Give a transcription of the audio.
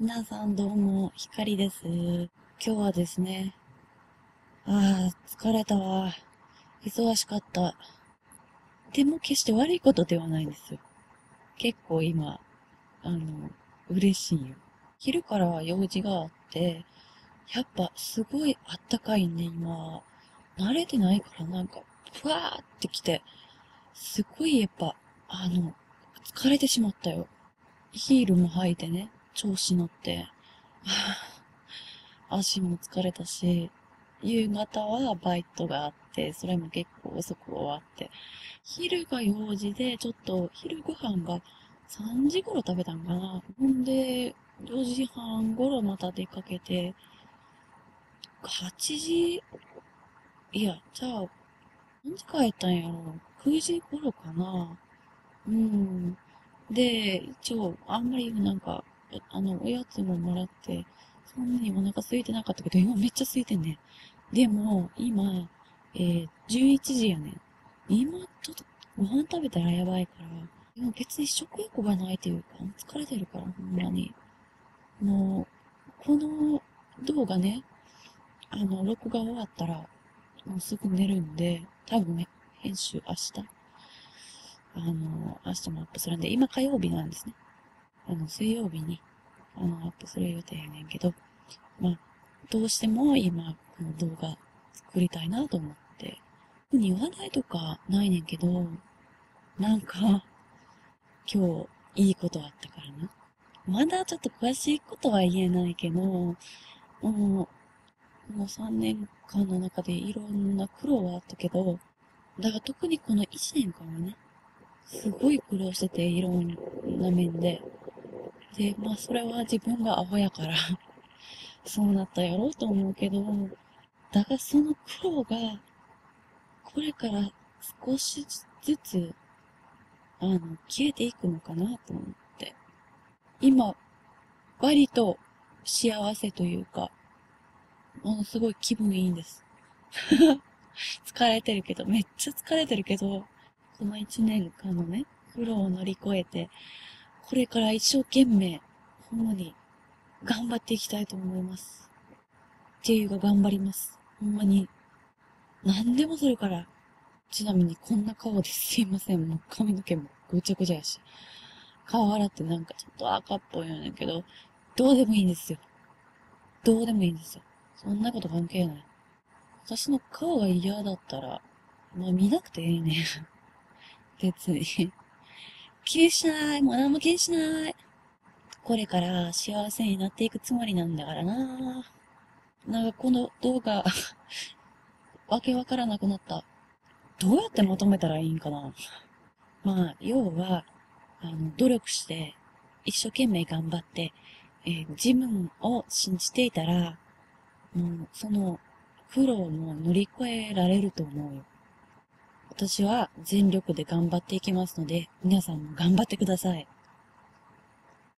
皆さんどうも、ひかりです。今日はですね、ああ、疲れたわ。忙しかった。でも決して悪いことではないんですよ。結構今、あの、嬉しいよ。昼からは用事があって、やっぱすごいあったかいね、今。慣れてないからなんか、ふわーってきて、すごいやっぱ、あの、疲れてしまったよ。ヒールも履いてね、調子乗って、足も疲れたし、夕方はバイトがあって、それも結構遅く終わって、昼が用事で、ちょっと昼ご飯が3時頃食べたんかな。ほんで、4時半頃また出かけて、8時、いや、じゃあ、何時帰ったんやろ ?9 時頃かな。うん。で、一応、あんまりなんか、あの、おやつももらって、そんなにお腹空いてなかったけど、今めっちゃ空いてんね。でも、今、えー、11時やねん。今、ちょっと、ご飯食べたらやばいから、でも別に食欲がないというか、疲れてるから、ほんまに。もう、この動画ね、あの、録画終わったら、もうすぐ寝るんで、多分ね、編集明日。あの、明日もアップするんで、今火曜日なんですね。あの、水曜日に、あの、アップする予定やねんけど、まあ、どうしても今、この動画作りたいなと思って、特に話題とかないねんけど、なんか、今日、いいことあったからな。まだちょっと詳しいことは言えないけど、もう、もう3年間の中でいろんな苦労はあったけど、だから特にこの1年間はね、すごい苦労してて、いろんな面で。で、まあそれは自分がアホやから、そうなったやろうと思うけど、だがその苦労が、これから少しずつ、あの、消えていくのかなと思って。今、割と幸せというか、ものすごい気分いいんです。疲れてるけど、めっちゃ疲れてるけど、この一年間のね、苦労を乗り越えて、これから一生懸命、ほんまに、頑張っていきたいと思います。っていうか頑張ります。ほんまに、何でもするから。ちなみにこんな顔です。いません。もう髪の毛もぐちゃぐちゃやし。顔洗ってなんかちょっと赤っぽいんやけど、どうでもいいんですよ。どうでもいいんですよ。そんなこと関係ない。私の顔が嫌だったら、もう見なくていいね。別に。気にしない。もう何も気にしない。これから幸せになっていくつもりなんだからな。なんかこの動画、わけわからなくなった。どうやってまとめたらいいんかな。まあ、要は、あの、努力して、一生懸命頑張って、えー自分を信じていたら、もう、その、苦労も乗り越えられると思うよ。私は全力で頑張っていきますので、皆さんも頑張ってください。